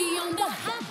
party on the high.